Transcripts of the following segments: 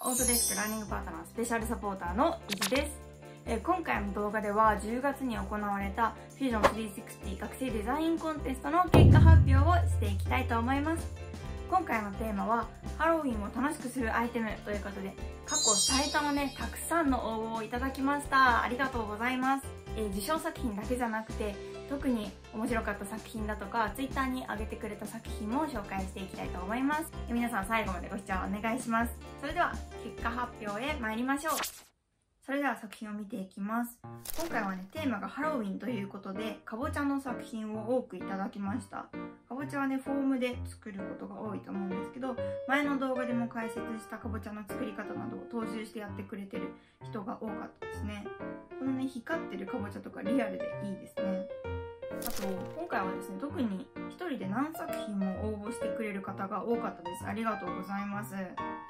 オートデスクラーニングパートナースペシャルサポーターの伊豆です、え今回の動画では10月に行われた Fusion 360学生デザインコンテストの結果発表をしていきたいと思います。今回のテーマはハロウィンを楽しくするアイテムということで過去最多のねたくさんの応募をいただきました。ありがとうございます、えー受賞作品だけじゃなくて特に面白かった作品だとか Twitter に上げてくれた作品も紹介していきたいと思います。皆さん最後までご視聴お願いします。それでは結果発表へ参りましょう。それでは作品を見ていきます。今回はねテーマがハロウィンということでかぼちゃの作品を多くいただきました。かぼちゃはねフォームで作ることが多いと思うんですけど前の動画でも解説したかぼちゃの作り方などを踏襲してやってくれてる人が多かったですね。このね光ってるかぼちゃとかリアルでいいですね。あと今回はですね特に1人で何作品も応募してくれる方が多かったです。ありがとうございます。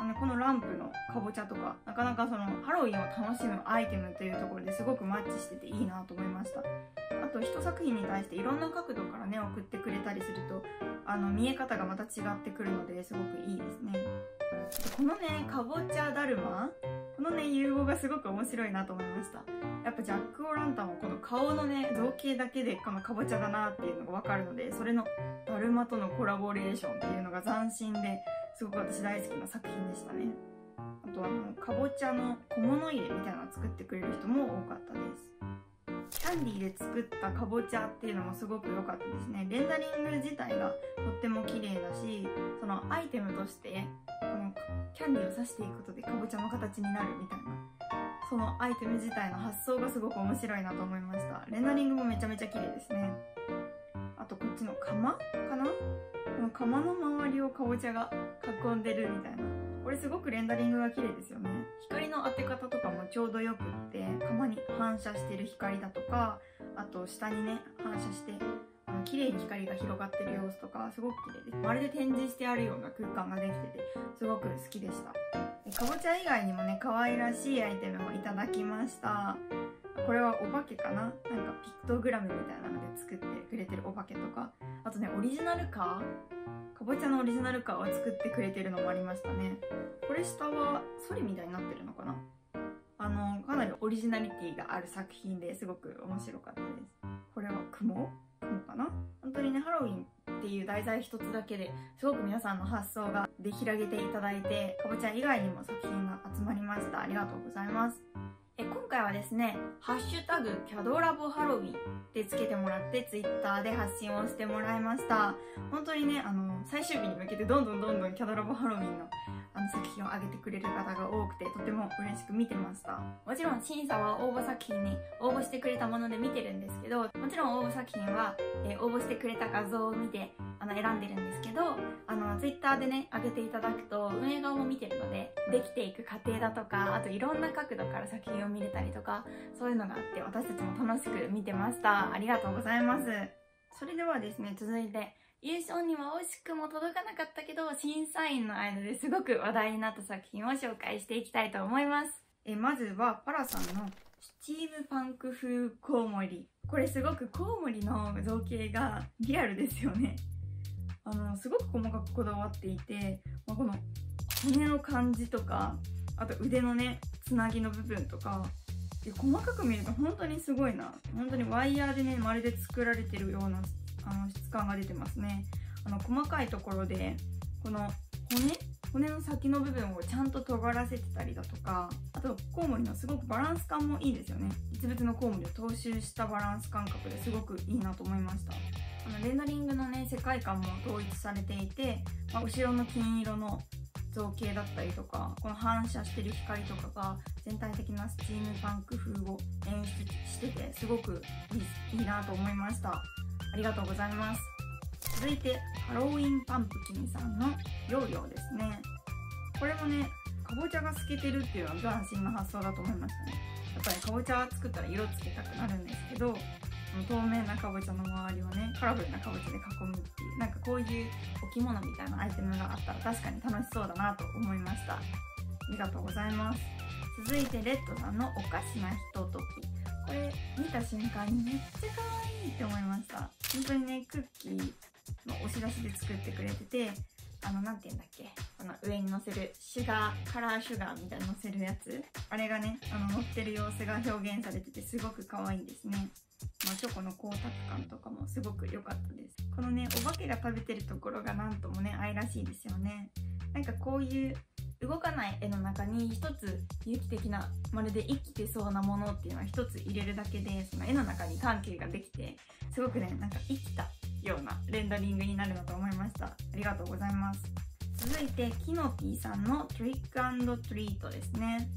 あのこのランプのかぼちゃとかなかなかそのハロウィンを楽しむアイテムというところですごくマッチしてていいなと思いました。あと1作品に対していろんな角度からね送ってくれたりするとあの見え方がまた違ってくるのですごくいいですね。このねかぼちゃだるまこのね融合がすごく面白いなと思いました。やっぱジャック・オ・ランタンはこの顔のね造形だけでこのかぼちゃだなっていうのが分かるのでそれのだるまとのコラボレーションっていうのが斬新ですごく私大好きな作品でしたね。あとあのかぼちゃの小物入れみたいなのを作ってくれる人も多かったです。キャンディーで作ったかぼちゃっていうのもすごく良かったですね。レンダリング自体がとっても綺麗だしアイテムとしてこのキャンディーを刺していくことでかぼちゃの形になるみたいなそのアイテム自体の発想がすごく面白いなと思いました。レンダリングもめちゃめちゃ綺麗ですね。あとこっちの釜？かな？この釜の周りをかぼちゃが囲んでるみたいな。これすごくレンダリングが綺麗ですよね。光の当て方とかもちょうどよくって釜に反射してる光だとかあと下にね反射して綺麗に光が広がってる様子とかすごく綺麗です。まるで展示してあるような空間ができててすごく好きでした。かぼちゃ以外にもね可愛らしいアイテムもいただきました。これはお化けかな？なんかピクトグラムみたいなので作ってくれてるお化けとか。あとねオリジナルカー？かぼちゃのオリジナルカーを作ってくれてるのもありましたね。これ下はソリみたいになってるのかな？あのかなりオリジナリティがある作品ですごく面白かったです。これは雲？雲かな？っていう題材一つだけですごく皆さんの発想がで広げていただいてかぼちゃ以外にも作品が集まりました。ありがとうございます。え今回はですね「ハッシュタグキャドラボハロウィン」でつけてもらってツイッターで発信をしてもらいました。本当にねあの最終日に向けてどんどんどんどんキャドラボハロウィンの作品を上げてくれる方が多くてとても嬉しく見てました。もちろん審査は応募作品に応募してくれたもので見てるんですけどもちろん応募作品は、えー応募してくれた画像を見てあの選んでるんですけどあのツイッターでね上げていただくと運営側も見てるのでできていく過程だとかあといろんな角度から作品を見れたりとかそういうのがあって私たちも楽しく見てました。ありがとうございます。それではですね続いて優勝には惜しくも届かなかったけど審査員の間ですごく話題になった作品を紹介していきたいと思います。えまずはパラさんのスチームパンク風コウモリ。これすごくコウモリの造形がリアルですよね。あのすごく細かくこだわっていて、まあこの骨の感じとかあと腕のねつなぎの部分とか細かく見ると本当にすごいな。本当にワイヤーでねまるで作られてるようなあの質感が出てますね。あの細かいところでこの骨？骨の先の部分をちゃんと尖らせてたりだとかあとコウモリのすごくバランス感もいいですよね。実物のコウモリを踏襲したバランス感覚ですごくいいなと思いました。あのレンダリングのね世界観も統一されていて、まあ後ろの金色の造形だったりとかこの反射してる光とかが全体的なスチームパンク風を演出しててすごくいいいいなと思いました。ありがとうございます。続いてハロウィンパンプキンさんのヨーヨーですね。これもねかぼちゃが透けてるっていうのは斬新な発想だと思いましたね。やっぱりかぼちゃ作ったら色つけたくなるんですけど透明なかぼちゃの周りをねカラフルなかぼちゃで囲むっていうなんかこういう置物みたいなアイテムがあったら確かに楽しそうだなと思いました。ありがとうございます。続いてレッドさんのおかしなひととき。これ見た瞬間にめっちゃ可愛いって思いました本当にねクッキーの押し出しで作ってくれててあの、なんて言うんだっけこの上に乗せるシュガー、カラーシュガーみたいに乗せるやつあれがね、あの、乗ってる様子が表現されててすごく可愛いですね。まあ、チョコの光沢感とかもすごく良かったです。このね、お化けが食べてるところがなんともね、愛らしいですよね。なんかこういう動かない絵の中に一つ有機的なまるで生きてそうなものっていうのを一つ入れるだけでその絵の中に関係ができてすごくねなんか生きたようなレンダリングになるなと思いました。ありがとうございます。続いてキノピーさんのトリックトリートですね。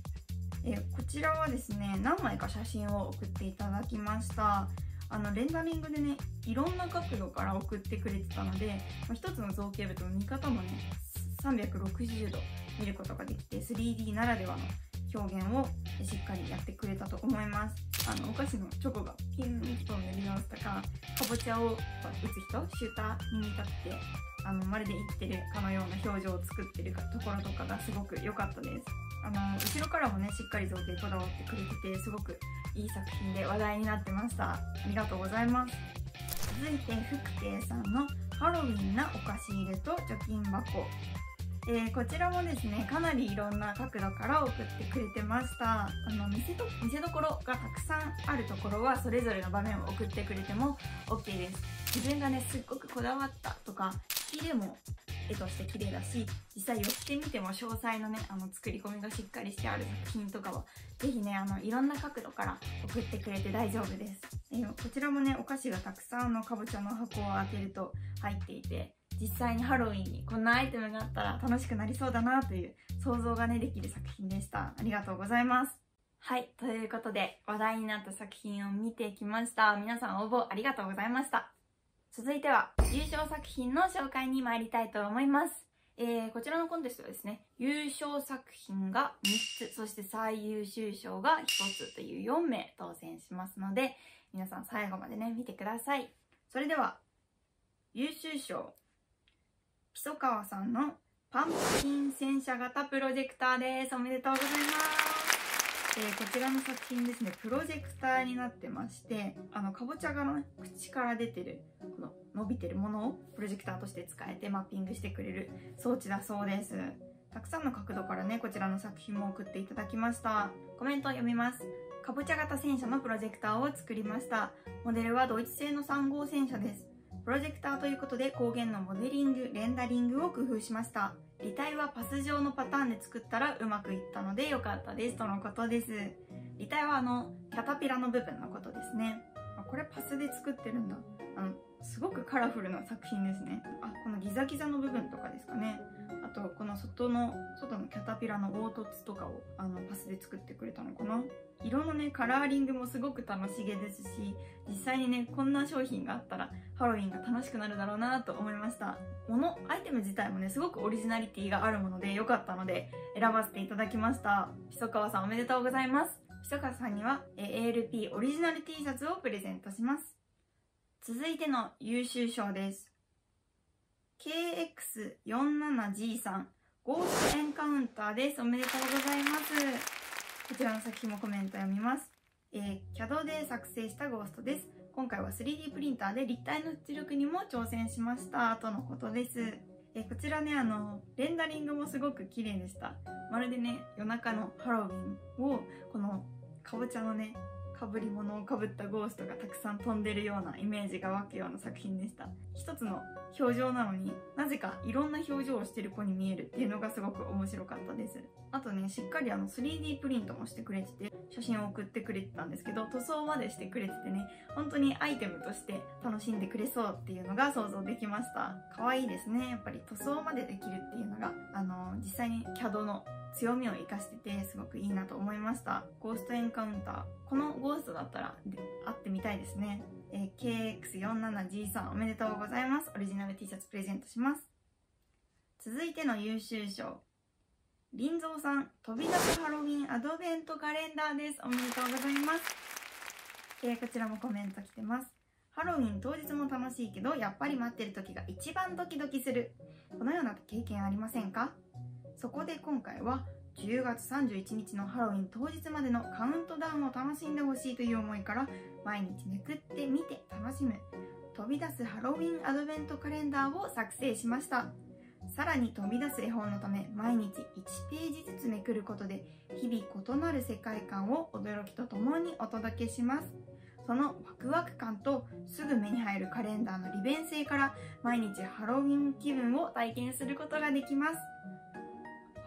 えこちらはですね何枚か写真を送っていただきました。あのレンダリングでねいろんな角度から送ってくれてたので、まあ、一つの造形物の見方もね360度見ることができて 3D ならではの表現をしっかりやってくれたと思います。あのお菓子のチョコがピンと塗り直すとかかぼちゃを打つ人シューターに見立ってあのまるで生きてるかのような表情を作ってるところとかがすごく良かったです。あの後ろからもねしっかり造形こだわってくれててすごくいい作品で話題になってました。ありがとうございます。続いて福亭さんのハロウィンなお菓子入れと貯金箱。えー、こちらもですねかなりいろんな角度から送ってくれてました。あの見せと見せどころがたくさんあるところはそれぞれの場面を送ってくれても OK です。自分がねすっごくこだわったとか好きでも絵として綺麗だし実際寄ってみても詳細のねあの作り込みがしっかりしてある作品とかは是非ねあのいろんな角度から送ってくれて大丈夫です、えー、こちらもねお菓子がたくさんのかぼちゃの箱を開けると入っていて実際にハロウィンにこんなアイテムがあったら楽しくなりそうだなという想像がねできる作品でした。ありがとうございます。はいということで話題になった作品を見てきました。皆さん応募ありがとうございました。続いては優勝作品の紹介に参りたいと思います。えー、こちらのコンテストはですね、優勝作品が3つ、そして最優秀賞が1つという4名当選しますので、皆さん最後までね、見てください。それでは、優秀賞、木曽川さんのパンプキン戦車型プロジェクターです。おめでとうございます。えー、こちらの作品ですね、プロジェクターになってまして、あの、かぼちゃがの、ね、口から出てる、この伸びてるものをプロジェクターとして使えてマッピングしてくれる装置だそうです。たくさんの角度からね、こちらの作品も送っていただきました。コメントを読みます。かぼちゃ型戦車のプロジェクターを作りました。モデルはドイツ製の3号戦車です。プロジェクターということで光源のモデリング、レンダリングを工夫しました。履体はパス状のパターンで作ったらうまくいったので良かったですとのことです。履体はあの、キャタピラの部分のことですね。あ、これパスで作ってるんだ。あの、すごくカラフルな作品ですね。あ、このギザギザの部分とかですかね。あと、この外の、外のキャタピラの凹凸とかをあのパスで作ってくれたのかな。色のね、カラーリングもすごく楽しげですし、実際にね、こんな商品があったらハロウィンが楽しくなるだろうなと思いました。もの、アイテム自体もね、すごくオリジナリティがあるもので良かったので選ばせていただきました。ひそかわさんおめでとうございます。ひそかさんには ALP オリジナル T シャツをプレゼントします。続いての優秀賞です。KX47G さん、ゴーストエンカウンターです。おめでとうございます。こちらの作品もコメント読みます。えー、CAD で作成したゴーストです。今回は 3D プリンターで立体の出力にも挑戦しました。とのことです。えー、こちらね、あの、レンダリングもすごく綺麗でした。まるでね、夜中のハロウィンを、この、かぼちゃのね、かぶり物をかぶったゴーストがたくさん飛んでるようなイメージが湧くような作品でした。一つの表情なのになぜかいろんな表情をしてる子に見えるっていうのがすごく面白かったです。あとね、しっかりあの 3D プリントもしてくれてて、写真を送ってくれてたんですけど、塗装までしてくれててね、本当にアイテムとして楽しんでくれそうっていうのが想像できました。可愛いですね。やっぱり塗装までできるっていうのが、あの、実際に CAD の強みを活かしててすごくいいなと思いました。ゴーストエンカウンター。このゴーストだったら会ってみたいですね。えー、KX47G さんおめでとうございます。オリジナル T シャツプレゼントします。続いての優秀賞。林蔵さん、飛び出すハロウィンアドベントカレンダーです。おめでとうございます。えー、こちらもコメント来てます。ハロウィン当日も楽しいけど、やっぱり待ってる時が一番ドキドキする。このような経験ありませんか？そこで今回は10月31日のハロウィン当日までのカウントダウンを楽しんでほしいという思いから毎日めくって見て楽しむ飛び出すハロウィンアドベントカレンダーを作成しました。さらに飛び出す絵本のため毎日1ページずつめくることで日々異なる世界観を驚きとともにお届けします。そのワクワク感とすぐ目に入るカレンダーの利便性から毎日ハロウィン気分を体験することができます。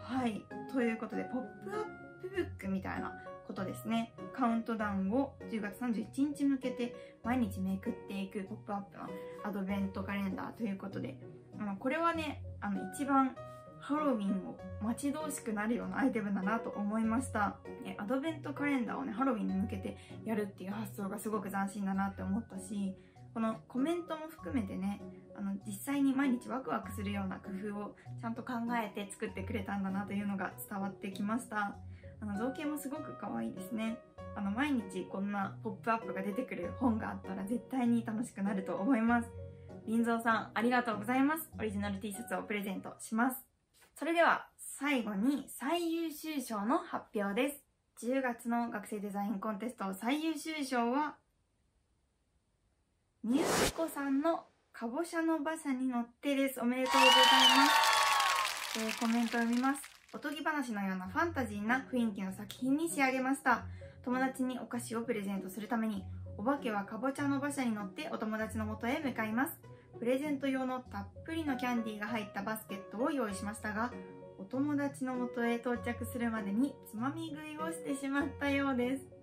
はい。ということでポップアップブックみたいなことですね。カウントダウンを10月31日向けて毎日めくっていくポップアップのアドベントカレンダーということで。まあこれはねあの一番ハロウィンを待ち遠しくなるようなアイテムだなと思いました。アドベントカレンダーをねハロウィンに向けてやるっていう発想がすごく斬新だなって思ったしこのコメントも含めてねあの実際に毎日ワクワクするような工夫をちゃんと考えて作ってくれたんだなというのが伝わってきました。あの造形もすごく可愛いですね。あの毎日こんなポップアップが出てくる本があったら絶対に楽しくなると思います。林蔵さんありがとうございます。オリジナル T シャツをプレゼントします。それでは最後に最優秀賞の発表です。10月の学生デザインコンテスト最優秀賞はみゆきこさんのかぼちゃの馬車に乗ってです。おめでとうございます、えー、コメントを読みます。おとぎ話のようなファンタジーな雰囲気の作品に仕上げました。友達にお菓子をプレゼントするためにお化けはかぼちゃの馬車に乗ってお友達の元へ向かいます。プレゼント用のたっぷりのキャンディーが入ったバスケットを用意しましたがお友達の元へ到着するまでにつまみ食いをしてしまったようです。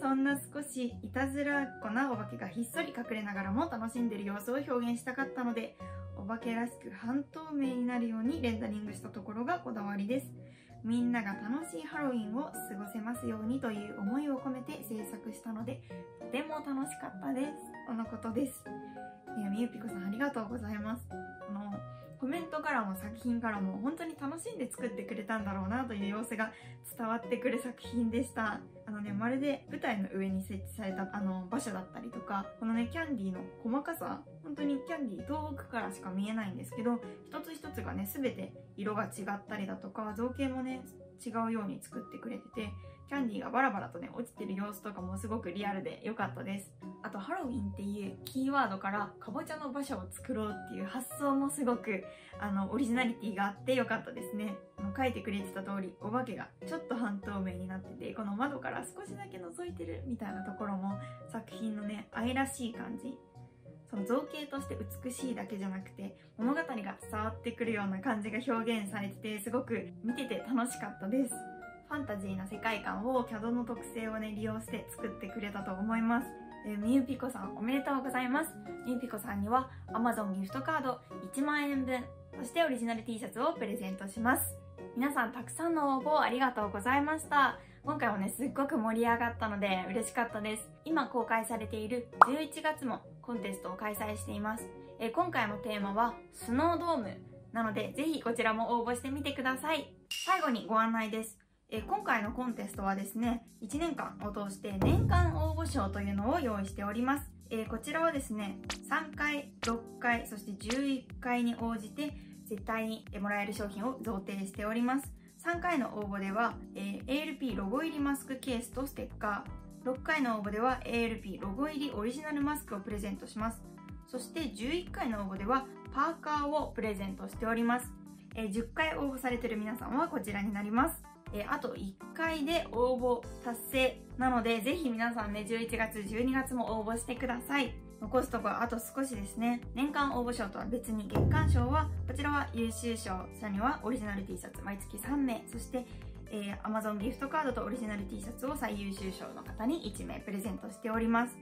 そんな少しいたずらっ子なお化けがひっそり隠れながらも楽しんでる様子を表現したかったのでお化けらしく半透明になるようにレンダリングしたところがこだわりです。みんなが楽しいハロウィンを過ごせますようにという思いを込めて制作したのでとても楽しかったです。とのことです。みゆぴこさんありがとうございます。あのコメントからも作品からも本当に楽しんで作ってくれたんだろうなという様子が伝わってくる作品でした。あのねまるで舞台の上に設置されたあの場所だったりとかこのねキャンディーの細かさ本当にキャンディー遠くからしか見えないんですけど一つ一つがね全て色が違ったりだとか造形もね違うように作ってくれててキャンディーがバラバラとね落ちてる様子とかもすごくリアルで良かったです。あとハロウィンっていうキーワードからかぼちゃの馬車を作ろうっていう発想もすごくあのオリジナリティがあって良かったですね。書いてくれてた通りお化けがちょっと半透明になっててこの窓から少しだけ覗いてるみたいなところも作品のね愛らしい感じその造形として美しいだけじゃなくて物語が伝わってくるような感じが表現されててすごく見てて楽しかったです。ファンタジーな世界観を CAD の特性をね利用して作ってくれたと思います。え、みゆぴこさんおめでとうございます。みゆぴこさんには Amazon ギフトカード1万円分そしてオリジナル T シャツをプレゼントします。皆さんたくさんの応募ありがとうございました。今回はねすっごく盛り上がったので嬉しかったです。今公開されている11月もコンテストを開催しています、えー、今回のテーマはスノードーム。なのでぜひこちらも応募してみてください。最後にご案内です。え今回のコンテストはですね1年間を通して年間応募賞というのを用意しております、えこちらはですね3回6回そして11回に応じて絶対にもらえる商品を贈呈しております。3回の応募では、え ALP ロゴ入りマスクケースとステッカー。6回の応募では ALP ロゴ入りオリジナルマスクをプレゼントします。そして11回の応募ではパーカーをプレゼントしております、え10回応募されてる皆さんはこちらになります。えあと1回で応募達成なのでぜひ皆さんね11月12月も応募してください。残すところあと少しですね。年間応募賞とは別に月間賞はこちらは優秀賞さらにはオリジナル T シャツ毎月3名。そしてえー、Amazon ギフトカードとオリジナル T シャツを最優秀賞の方に1名プレゼントしております。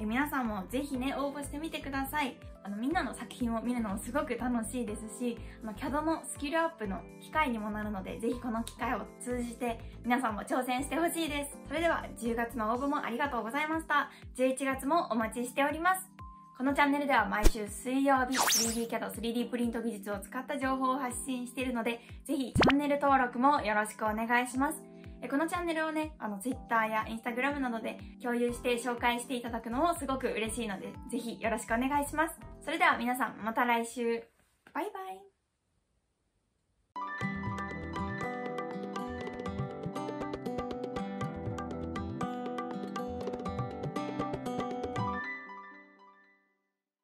え皆さんもぜひね応募してみてください。あのみんなの作品を見るのもすごく楽しいですしあの CAD のスキルアップの機会にもなるのでぜひこの機会を通じて皆さんも挑戦してほしいです。それでは10月の応募もありがとうございました。11月もお待ちしております。このチャンネルでは毎週水曜日 3DCAD、3D プリント技術を使った情報を発信しているので、ぜひチャンネル登録もよろしくお願いします。このチャンネルをね、あの Twitter や Instagram などで共有して紹介していただくのもすごく嬉しいので、ぜひよろしくお願いします。それでは皆さんまた来週。バイバイ。